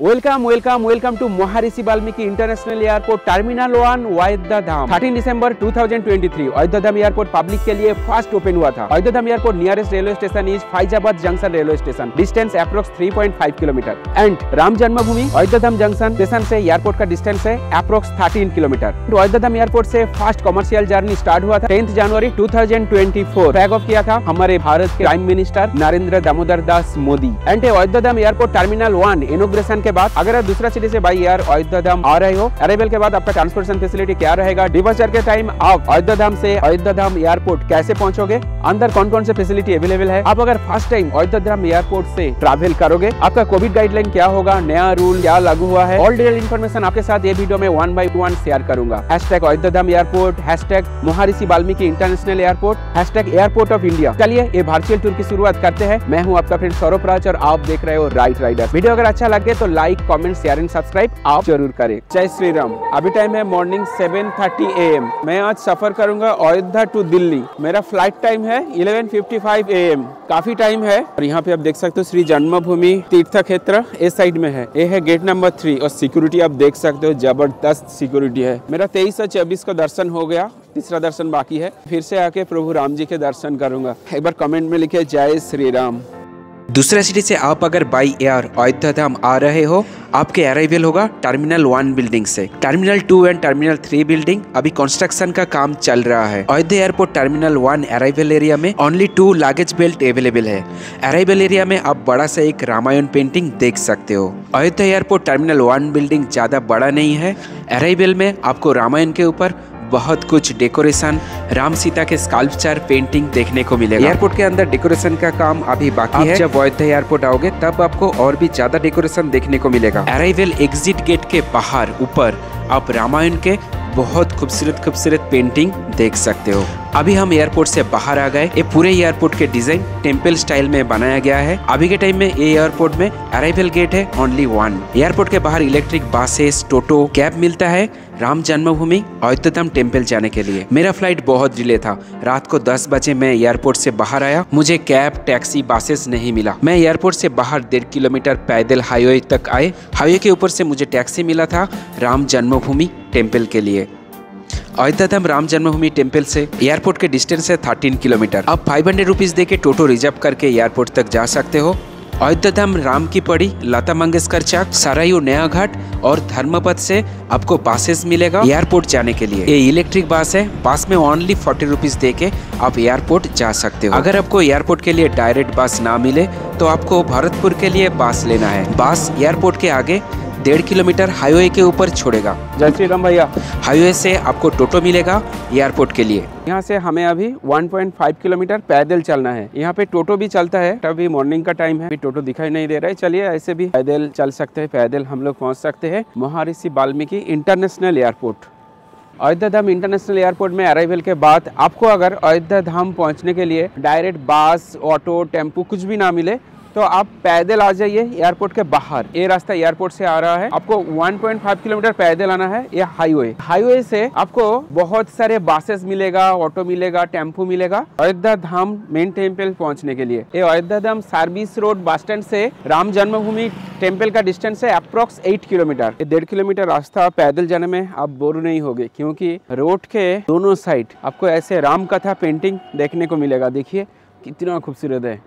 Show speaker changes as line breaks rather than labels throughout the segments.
Welcome, welcome, welcome to Maharishi Balmiki International Airport Terminal 1 Ayodhya Dham 13 दिसंबर 2023 Ayodhya Dham airport public के लिए first open हुआ था। Ayodhya Dham airport nearest railway station is Faizabad junction railway station distance approx 3.5 kilometre and Ram Janmabhoomi Ayodhya Dham junction station से airport का distance है approx 13 kilometre Ayodhya Dham airport से first commercial journey start हुआ था tenth January 2024 flag of किया था हमारे भारत के prime minister Narendra Damodar Das Modi and Ayodhya Dham airport terminal one inauguration के बाद अगर आप दूसरा सिटी से बाई एयर अयोध्या धाम आ रहे हो अरेबल के बाद आपका ट्रांसपोर्टेशन फैसिलिटी क्या रहेगा? डिपार्चर के टाइम आप अयोध्या धाम से अयोध्या धाम एयरपोर्ट कैसे पहुंचोगे? अंदर कौन कौन से फैसिलिटी अवेलेबल है? आप अगर फ़र्स्ट टाइम अयोध्या एयरपोर्ट से ट्रैवल करोगे, आपका कोविड गाइडलाइन क्या होगा? नया रूल क्या लागू हुआ है? ऑल डिटेल इन्फॉर्मेशन आपके साथ ये वीडियो में वन बाई वन शेयर करूँगा। Hashtag airport hashtag Valmiki international airport hashtag airport of India चलिए, ये वर्चुअल टूर की शुरुआत करते हैं। मैं हूँ आपका फ्रेंड सौरभ राज और आप देख रहे हो राइट राइडर वीडियो अगर अच्छा लगे तो like comment share and subscribe आप ज़रूर करें। जय श्री राम अभी टाइम है मॉर्निंग 7:30 एएम मैं आज सफ़र करूँगा अयोध्या टू दिल्ली। मेरा फ़्लाइट टाइम है 11:55 एम काफ़ी टाइम है। और यहाँ पे आप देख सकते हो श्री जन्मभूमि तीर्थ क्षेत्र इस साइड में है। ये है गेट नंबर थ्री और सिक्योरिटी आप देख सकते हो, ज़बरदस्त सिक्योरिटी है। मेरा तेईस और चौबीस का दर्शन हो गया। तीसरा दर्शन बाकी है। फिर से आके प्रभु राम जी के दर्शन करूँगा। एक बार कमेंट में लिखे, जय श्री राम।
दूसरा सिटी से आप अगर बाई एयर अयोध्या धाम आ रहे हो, आपके अराइवल होगा टर्मिनल वन बिल्डिंग से। Terminal two and terminal three building अभी कंस्ट्रक्शन का काम चल रहा है। Ayodhya airport terminal one arrival area में only two luggage belt available है। अराइवल एरिया में आप बड़ा सा एक रामायण पेंटिंग देख सकते हो। Ayodhya airport terminal one building ज़्यादा बड़ा नहीं है। अराइवल में आपको रामायण के ऊपर बहुत कुछ डेकोरेशन राम सीता के स्कल्पचर पेंटिंग देखने को मिलेगा। एयरपोर्ट के अंदर डेकोरेशन का काम अभी बाकी है। जब अयोध्या एयरपोर्ट आओगे तब आपको और भी ज़्यादा डेकोरेशन देखने को मिलेगा। अराइवल एग्जिट गेट के बाहर ऊपर आप रामायण के बहुत खूबसूरत खूबसूरत पेंटिंग देख सकते हो। अभी हम एयरपोर्ट से बाहर आ गए। ये पूरे एयरपोर्ट के डिज़ाइन टेंपल स्टाइल में बनाया गया है। अभी के टाइम में ये एयरपोर्ट में अराइवल गेट है ओनली वन एयरपोर्ट के बाहर इलेक्ट्रिक बसेस टोटो कैब मिलता है राम जन्मभूमि अयोध्याधाम टेंपल जाने के लिए। मेरा फ़्लाइट बहुत डिले था। रात को 10 बजे मैं एयरपोर्ट से बाहर आया। मुझे कैब टैक्सी बसेस नहीं मिला। मैं एयरपोर्ट से बाहर डेढ़ किलोमीटर पैदल हाईवे तक आए। हाईवे के ऊपर से मुझे टैक्सी मिला था राम जन्मभूमि टेंपल के लिए। अयोध्याधाम राम जन्मभूमि टेंपल से एयरपोर्ट के डिस्टेंस है थर्टीन किलोमीटर। आप फाइव हंड्रेड रुपीज़ दे के टोटो रिज़र्व करके एयरपोर्ट तक जा सकते हो। अयोध्याधाम राम की पड़ी, लता मंगेशकर चौक सरायू नया घाट और धर्मपथ से आपको बसेस मिलेगा एयरपोर्ट जाने के लिए। ये इलेक्ट्रिक बस है बस में ओनली फोर्टी रुपीज़ दे के आप एयरपोर्ट जा सकते हो। अगर आपको एयरपोर्ट के लिए डायरेक्ट बस ना मिले तो आपको भरतपुर के लिए बस लेना है। बस एयरपोर्ट के आगे डेढ़ किलोमीटर हाईवे के ऊपर छोड़ेगा।
जय श्री राम भैया।
हाईवे से आपको टोटो मिलेगा एयरपोर्ट के लिए।
यहाँ से हमें अभी 1.5 किलोमीटर पैदल चलना है। यहाँ पे टोटो भी चलता है अभी मॉर्निंग का टाइम है। अभी टोटो दिखाई नहीं दे रहा है। चलिए ऐसे भी पैदल चल सकते हैं पैदल हम लोग पहुँच सकते हैं Maharishi Valmiki international airport. Ayodhya Dham international airport में अराइवल के बाद आपको अगर अयोध्या धाम पहुँचने के लिए डायरेक्ट बस ऑटो टेंपो कुछ भी ना मिले तो आप पैदल आ जाइए एयरपोर्ट के बाहर। ये रास्ता एयरपोर्ट से आ रहा है। आपको 1.5 किलोमीटर पैदल आना है ये हाईवे। हाईवे से आपको बहुत सारे बसेस मिलेगा ऑटो मिलेगा, टेंपो मिलेगा अयोध्या धाम मेन टेंपल पहुँचने के लिए। ये Ayodhya Dham service road bus stand से राम जन्मभूमि टेंपल का डिस्टेंस है अप्रोक्स एट किलोमीटर ये डेढ़ किलोमीटर रास्ता पैदल जाने में आप बोर नहीं होगे, क्योंकि रोड के दोनों साइड आपको ऐसे राम कथा पेंटिंग देखने को मिलेगा। देखिए, कितना खूबसूरत है।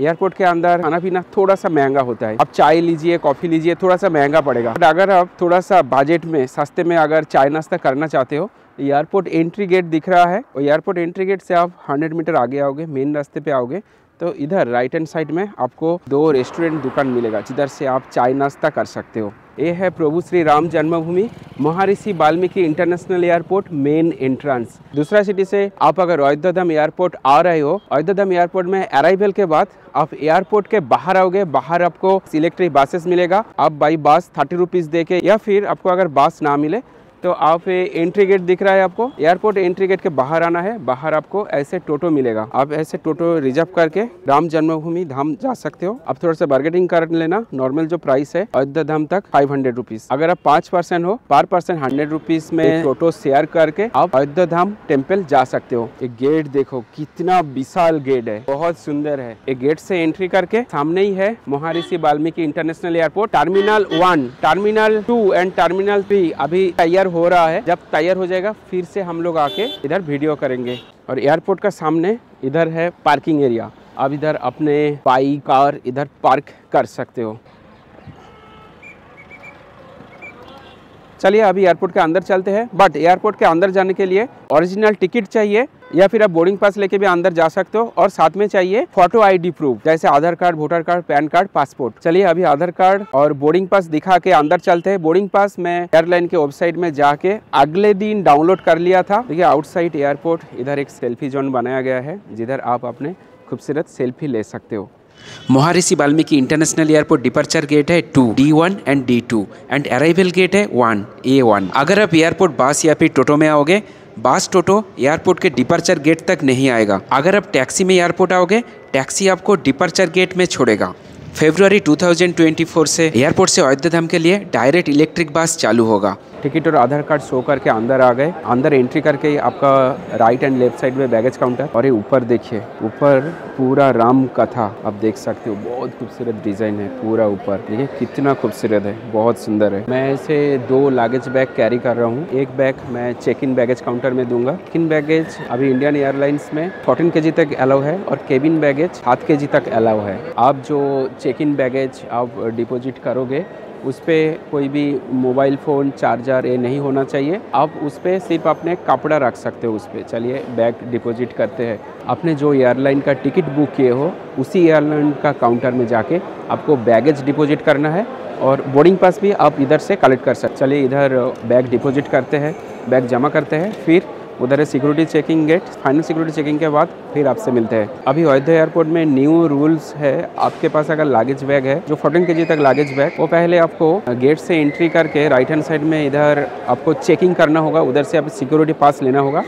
एयरपोर्ट के अंदर खाना पीना थोड़ा सा महँगा होता है। आप चाय लीजिए, कॉफ़ी लीजिए थोड़ा सा महँगा पड़ेगा। बट अगर आप थोड़ा सा बजट में, सस्ते में अगर चाय नाश्ता करना चाहते हो, एयरपोर्ट एंट्री गेट दिख रहा है। और एयरपोर्ट एंट्री गेट से आप 100 मीटर आगे आओगे मेन रास्ते पे आओगे। तो इधर राइट हैंड साइड में आपको दो रेस्टोरेंट दुकान मिलेगा, जिधर से आप चाय नाश्ता कर सकते हो। ये है प्रभु Shri Ram Janmabhoomi Maharshi Valmiki international airport main entrance दूसरा सिटी से आप अगर अयोध्या धाम एयरपोर्ट आ रहे हो अयोध्या धाम एयरपोर्ट में अराइवल के बाद आप एयरपोर्ट के बाहर आओगे, बाहर आपको इलेक्ट्रिक बसेस मिलेगा। आप बाई बस थर्टी रुपीज़ दे के या फिर आपको अगर बस ना मिले तो आप एंट्री गेट दिख रहा है आपको। एयरपोर्ट एंट्री गेट के बाहर आना है। बाहर आपको ऐसे टोटो मिलेगा। आप ऐसे टोटो रिज़र्व करके राम जन्मभूमि धाम जा सकते हो। आप थोड़ा सा बार्गेटिंग कर लेना। नॉर्मल जो प्राइस है अयोध्या धाम तक फाइव हंड्रेड रुपीज़ अगर आप पाँच परसेंट हो पर परसेंट हंड्रेड रुपीज़ में टोटो शेयर करके आप अयोध्या धाम टेंपल जा सकते हो। एक गेट देखो कितना विशाल गेट है। बहुत सुंदर है। एक गेट से एंट्री करके सामने ही है Maharishi Valmiki international airport terminal one terminal two and terminal three अभी तैयार हो रहा है। जब तैयार हो जाएगा, फिर से हम लोग आके इधर वीडियो करेंगे। और एयरपोर्ट का सामने इधर है पार्किंग एरिया आप इधर अपने बाइक कार इधर पार्क कर सकते हो। चलिए, अभी एयरपोर्ट के अंदर चलते हैं। बट एयरपोर्ट के अंदर जाने के लिए ओरिजिनल टिकट चाहिए। या फिर आप बोर्डिंग पास लेके भी अंदर जा सकते हो और साथ में चाहिए फ़ोटो आईडी प्रूफ जैसे Aadhaar card voter card, PAN card passport चलिए अभी आधार कार्ड और बोर्डिंग पास दिखा के अंदर चलते हैं। बोर्डिंग पास मैं एयरलाइन के वेबसाइट में जाके अगले दिन डाउनलोड कर लिया था। देखिए आउटसाइड एयरपोर्ट इधर एक सेल्फी जोन बनाया गया है, जिधर आप अपने खूबसूरत सेल्फी ले सकते हो।
Maharishi Valmiki international airport departure gate है two D one and D two and arrival gate है वन ए वन अगर आप एयरपोर्ट बस या फिर टोटो में आओगे बस टोटो एयरपोर्ट के डिपार्चर गेट तक नहीं आएगा। अगर आप टैक्सी में एयरपोर्ट आओगे, टैक्सी आपको डिपार्चर गेट में छोड़ेगा। फरवरी 2024 से एयरपोर्ट से अयोध्या धाम के लिए डायरेक्ट इलेक्ट्रिक बस चालू होगा।
टिकट और आधार कार्ड शो करके अंदर आ गए। अंदर एंट्री करके आपका राइट एंड लेफ़्ट साइड में बैगेज काउंटर और ये ऊपर देखिए, ऊपर पूरा राम कथा आप देख सकते हो। बहुत खूबसूरत डिज़ाइन है, पूरा ऊपर। देखिए, कितना खूबसूरत है, बहुत सुंदर है। मैं ऐसे दो लागेज बैग कैरी कर रहा हूँ। एक बैग मैं चेक इन बैगेज काउंटर में दूँगा। चेक इन बैगेज अभी इंडियन एयरलाइंस में फोर्टीन के तक अलाउ है और केबिन बैगेज सात के तक अलाउ है। आप जो चेक इन बैगेज आप डिपोजिट करोगे उस पर कोई भी मोबाइल फ़ोन, चार्जर ये नहीं होना चाहिए। आप उस पर सिर्फ़ अपने कपड़ा रख सकते हो उस पर चलिए, बैग डिपॉजिट करते हैं। आपने जो एयरलाइन का टिकट बुक किए हो, उसी एयरलाइन का काउंटर में जाके आपको बैगेज डिपॉजिट करना है और बोर्डिंग पास भी आप इधर से कलेक्ट कर सकते चलिए इधर बैग डिपॉजिट करते हैं, बैग जमा करते हैं, फिर उधर है security checking gate final security checking के बाद फिर आपसे मिलते हैं। अभी अयोध्या एयरपोर्ट में न्यू रूल्स है। आपके पास अगर लागेज बैग है, जो फोर्टीन के तक लागेज बैग वो पहले आपको गेट से एंट्री करके राइट हैंड साइड में इधर आपको चेकिंग करना होगा। उधर से आप सिक्योरिटी पास लेना होगा।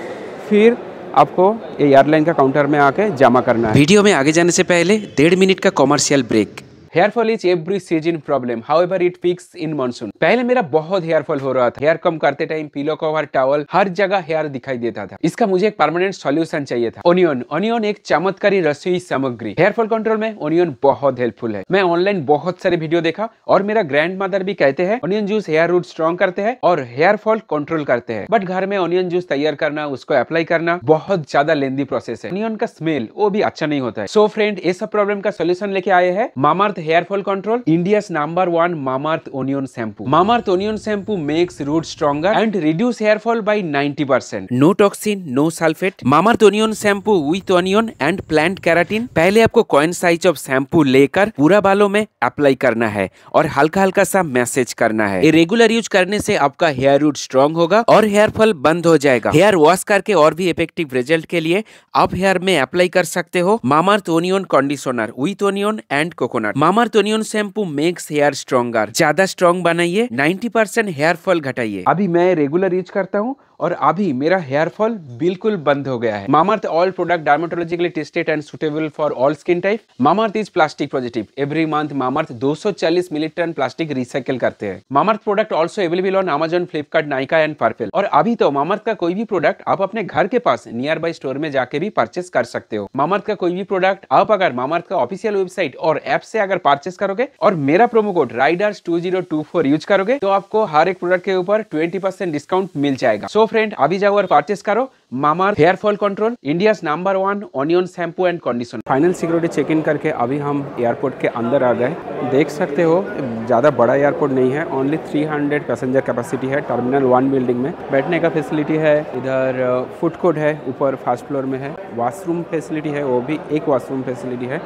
फिर आपको एयरलाइन का काउंटर में आके जमा करना है।
वीडियो में आगे जाने से पहले डेढ़ मिनट का commercial break
hair fall is every season problem however it fix in monsoon पहले मेरा बहुत हेयर फॉल हो रहा था। हेयर कम करते टाइम पीलो कवर टावल हर जगह हेयर दिखाई देता था। इसका मुझे एक परमानेंट सॉल्यूशन चाहिए था। ओनियन ओनियन एक चमत्कारी रसोई सामग्री। हेयर फॉल कंट्रोल में ओनियन बहुत हेल्पफुल है। मैं ऑनलाइन बहुत सारे वीडियो देखा और मेरा ग्रैंड मदर भी कहते हैं onion juice hair root strong करते हैं और हेयर फॉल कंट्रोल करते हैं। बट घर में ओनियन जूस तैयार करना, उसको अप्लाई करना बहुत ज़्यादा लेंदी प्रोसेस है। ओनियन का स्मेल वो भी अच्छा नहीं होता है। सो फ्रेंड ये सब प्रॉब्लम का सोल्यूशन लेके आए हैं। Mamaearth hair fall control India's number one Mamaearth onion shampoo. Mamaearth onion shampoo makes roots stronger and reduce hair fall by 90%.
No toxin no sulphate Mamaearth onion shampoo with onion and plant keratin पहले आपको coin size of shampoo लेकर पूरा बालों में apply करना है और हल्का हल्का सा मैसेज करना है। ये रेगुलर यूज़ करने से आपका हेयर रूट स्ट्रॉन्ग होगा और हेयर फॉल बंद हो जाएगा। हेयर वॉश करके और भी इफ़ेक्टिव रिज़ल्ट के लिए आप हेयर में अप्लाई कर सकते हो। Mamaearth onion conditioner with onion and coconut Mamaearth onion shampoo makes hair stronger ज़्यादा स्ट्रॉन्ग बनाइए, 90 परसेंट हेयर फॉल घटाइए।
अभी मैं रेगुलर यूज़ करता हूँ और अभी मेरा हेयर फॉल बिल्कुल बंद हो गया है। Mamaearth all product dermatologically tested and suitable for all skin type Mamaearth is plastic positive every month Mamaearth 240 milli ton plastic recycle करते हैं। Mamaearth product also available on Amazon Flipkart Nykaa and Purplle और अभी तो मामार्थ का कोई भी product आप अपने घर के पास नियर बाई स्टोर में जाके भी परचेस कर सकते हो। मामार्थ का कोई भी प्रोडक्ट आप अगर मामार्थ का ऑफिशियल वेबसाइट और ऐप से अगर परचेस करोगे और मेरा promo code riders two zero two four use करोगे तो आपको हर एक प्रोडक्ट के ऊपर ट्वेंटी परसेंट डिस्काउंट मिल जाएगा। सो फ्रेंड अभी जाओ और परचेस करो mama hair fall control India number one onion shampoo and condition final security check in करके अभी हम एयरपोर्ट के अंदर आ गए। देख सकते हो, ज़्यादा बड़ा एयरपोर्ट नहीं है ओनली 300 पैसेंजर कैपेसिटी है टर्मिनल वन बिल्डिंग में। बैठने का फैसिलिटी है, इधर फ़ूड कोर्ट है, ऊपर फ़र्स्ट फ्लोर में है। वॉशरूम फैसिलिटी है, वो भी एक वाशरूम फैसिलिटी है,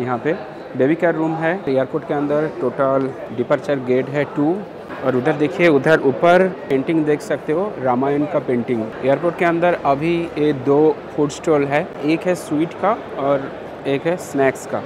यहाँ पे। बेबी केयर रूम है एयरपोर्ट के अंदर टोटल डिपर्चर गेट है टू और उधर देखिए, उधर ऊपर पेंटिंग देख सकते हो, रामायण का पेंटिंग एयरपोर्ट के अंदर अभी ये दो फ़ूड स्टॉल है, एक है स्वीट का और एक है स्नैक्स का।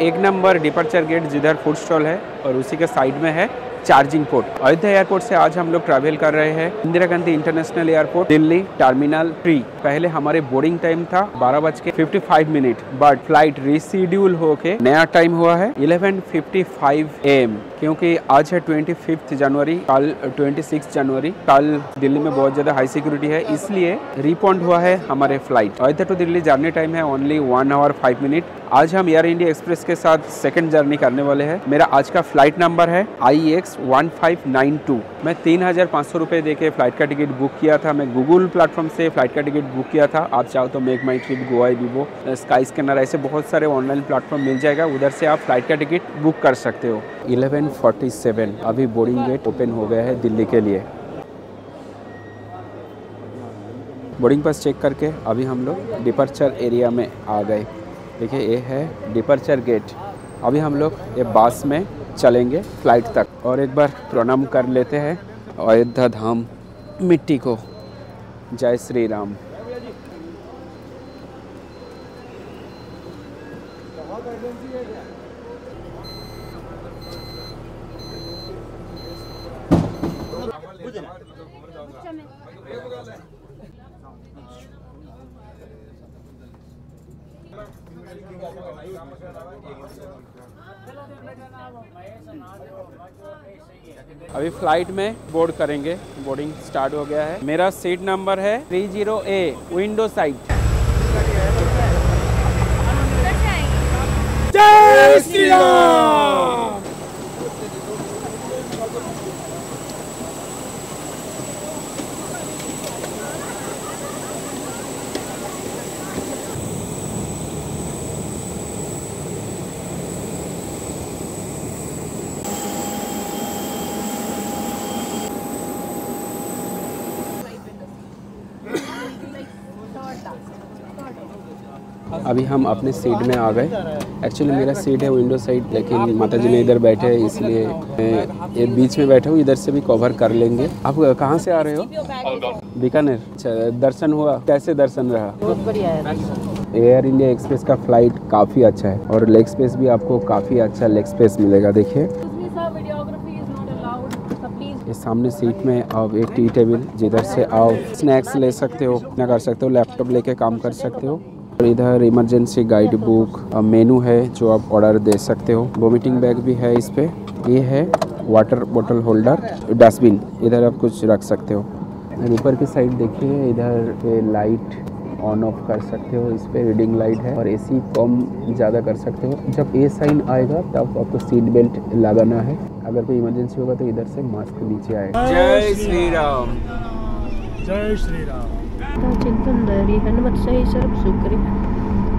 एक नंबर डिपर्चर गेट जिधर फ़ूड स्टॉल है और उसी के साइड में है। चार्जिंग पोर्ट अयोध्या एयरपोर्ट से आज हम लोग ट्रैवल कर रहे हैं। Indira Gandhi international airport Delhi terminal three पहले हमारे बोर्डिंग टाइम था बारह बज के fifty five minute but flight reschedule होके नया टाइम हुआ है इलेवन फिफ्टी फाइव एम क्योंकि आज है ट्वेंटी फिफ्थ जनवरी कल ट्वेंटी सिक्स जनवरी कल दिल्ली में बहुत ज़्यादा हाई सिक्योरिटी है, इसलिए रिपोंड हुआ है हमारे flight Ayodhya to Delhi journey time है only one hour five minute आज हम एयर इंडिया एक्सप्रेस के साथ सेकंड जर्नी करने वाले हैं। मेरा आज का फ़्लाइट नंबर है I X one five nine two. मैं तीन हज़ार पाँच सौ रुपये दे के फ़्लाइट का टिकट बुक किया था। मैं गूगल प्लेटफॉर्म से फ़्लाइट का टिकट बुक किया था। आप चाहो तो मेक माई ट्रिप गोवा, विवो स्काई स्कैनर, ऐसे बहुत सारे ऑनलाइन प्लेटफॉर्म मिल जाएगा। उधर से आप फ़्लाइट का टिकट बुक कर सकते हो। Eleven forty seven. अभी बोर्डिंग गेट ओपन हो गया है दिल्ली के लिए। बोर्डिंग पास चेक करके अभी हम लोग डिपर्चर एरिया में आ गए। देखिए, ये है डिपर्चर गेट। अभी हम लोग ये बस में चलेंगे फ़्लाइट तक। और एक बार प्रणाम कर लेते हैं अयोध्या धाम मिट्टी को। जय श्री राम। अभी फ़्लाइट में बोर्ड करेंगे। बोर्डिंग स्टार्ट हो गया है। मेरा सीट नंबर है three zero A window side जय श्री राम! अभी हम अपने सीट में आ गए। एक्चुअली मेरा सीट है विंडो साइड लेकिन माता जी ने इधर बैठे हैं इसलिए मैं ये बीच में बैठा हूँ इधर से भी कवर कर लेंगे। आप कहाँ से आ रहे हो? बीकानेर। अच्छा दर्शन हुआ? कैसे दर्शन रहा?
बहुत बढ़िया है।
एयर इंडिया एक्सप्रेस का फ़्लाइट काफ़ी अच्छा है और लेग स्पेस भी आपको काफ़ी अच्छा लेग स्पेस मिलेगा देखिए।
Videography is not allowed so please
ये सामने सीट में आप एक टी टेबल जिधर से आप स्नैक्स ले सकते हो ना कर सकते हो लैपटॉप लेके काम कर सकते हो। इधर इमरजेंसी गाइड बुक मेनू है जो आप ऑर्डर दे सकते हो। वोमिटिंग बैग भी है इस पे। ये है वाटर बोतल होल्डर डस्टबिन इधर आप कुछ रख सकते हो। ऊपर की साइड देखिए इधर पे लाइट ऑन ऑफ़ कर सकते हो। इस पे रीडिंग लाइट है और एसी कम ज़्यादा कर सकते हो। जब ए साइन आएगा तब आपको सीट बेल्ट लगाना है। अगर कोई इमरजेंसी होगा तो इधर से मास्क नीचे आएगा। जय श्री राम।
जय श्री राम।
चिंतन धैर्य हनुमत सही सर्व सुकरी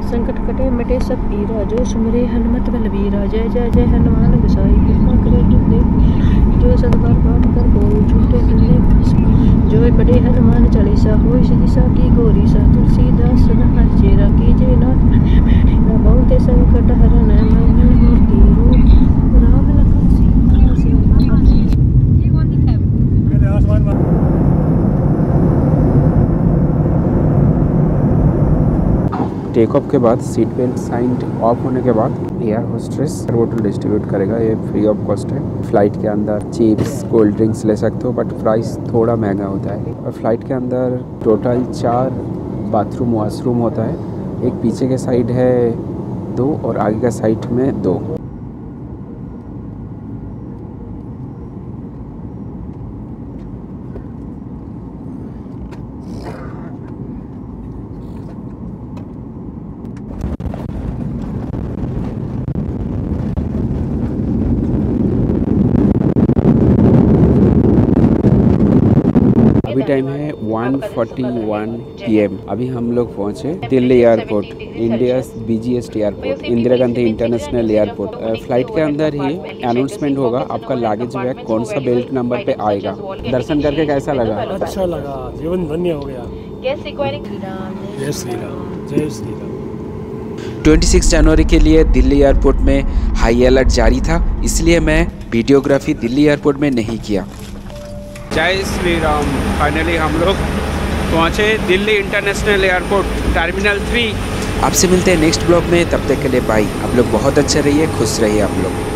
संकट कटे मिटे सब पीरा जो सुमरे हनुमत बलबीरा जय जय जय हनुमान गोसाई कृपा करे दुर्दे जो सदबार पाठ कर बोल झूठे दुल्ले जो पढ़े हनुमान चालीसा सिद्धि सा की गोरी सा तुलसीदास सदा हर चेरा की जय नाथ न बहुत संकट हरन मन मूर्ति रूप राम लखन सीता
आसमान
टेक ऑफ़ के बाद सीट बेल्ट साइन ऑफ़ होने के बाद एयर होस्ट्रेस होटल डिस्ट्रीब्यूट करेगा। ये फ्री ऑफ़ कॉस्ट है। फ़्लाइट के अंदर चिप्स कोल्ड ड्रिंक्स ले सकते हो बट प्राइस थोड़ा महँगा होता है। और फ़्लाइट के अंदर टोटल चार बाथरूम वाशरूम होता है। एक पीछे के साइड है दो और आगे का साइड में दो अभी टाइम है 1:41 पीएम अभी हम लोग पहुँचे Delhi airport India busiest airport Indira Gandhi international airport flight के अंदर ही अनाउंसमेंट होगा आपका लागेज बैग कौन सा बेल्ट नंबर पे आएगा। दर्शन करके कैसा लगा?
अच्छा लगा। जीवन धन्य हो गया।
Guest requiring Ram.
जय श्री राम जय श्री राम
26 जनवरी के लिए दिल्ली एयरपोर्ट में हाई अलर्ट जारी था इसलिए मैं वीडियोग्राफी दिल्ली एयरपोर्ट में नहीं किया।
जय श्री राम फाइनली हम लोग पहुँचे Delhi international airport, terminal three.
आपसे मिलते हैं नेक्स्ट ब्लॉग में, तब तक के लिए बाई आप लोग बहुत अच्छे रहिए, खुश रहिए आप लोग।